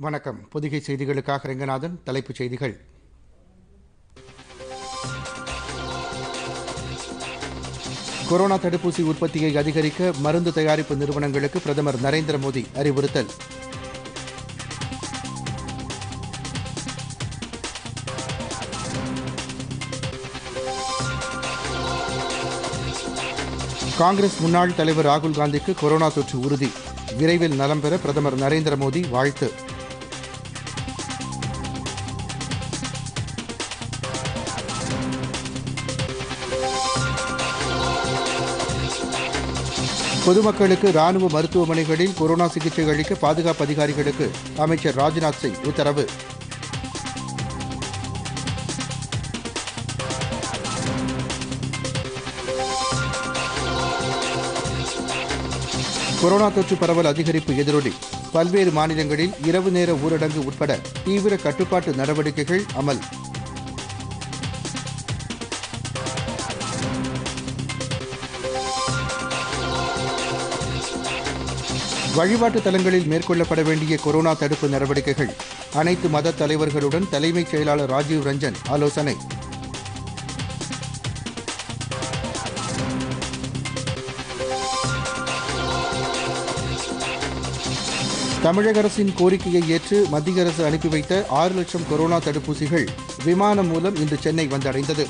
வணக்கம். பொதிகை செய்திகளுக்காக ரங்கநாதன் தலைப்புச் செய்திகள். கொரோனா தடுப்பூசி உற்பத்தியை அதிகரிக்க மருந்து தயாரிப்பு நிறுவனங்களுக்கு பிரதமர் நரேந்திர மோடி அறிவுறுத்தல். காங்கிரஸ் முன்னாள் தலைவர் ராகுல் காந்திக்கு கொரோனா தொற்று உறுதி. விரைவில் நலம் பெற பிரதமர் நரேந்திர மோடி வாழ்த்து. பொதுமக்களுக்கு ராணுவ மருத்துவமனைகளில் கொரோனா சிகிச்சை அளிக்க பாதுகாப்பு அதிகாரிகளுக்கு அமைச்சர் ராஜ்நாத் சிங் உத்தரவு. கொரோனா தொற்று பரவல் அதிகரிப்பு எதிரொலி. பல்வேறு மாநிலங்களில் இரவு நேர ஊரடங்கு உட்பட தீவிர கட்டுப்பாட்டு நடவடிக்கைகள் அமல். வழிபாட்டு தலங்களில் மேற்கொள்ளப்பட வேண்டிய கொரோனா தடுப்பு நடவடிக்கைகள். அனைத்து மத தலைவர்களுடன் தலைமைச் செயலாளர் ராஜீவ் ரஞ்சன் ஆலோசனை. தமிழக அரசின் கோரிக்கையை ஏற்று மத்திய அரசு அனுப்பி வைத்த ஆறு லட்சம் கொரோனா தடுப்பூசிகள் விமானம் மூலம் இன்று சென்னை வந்தடைந்தது.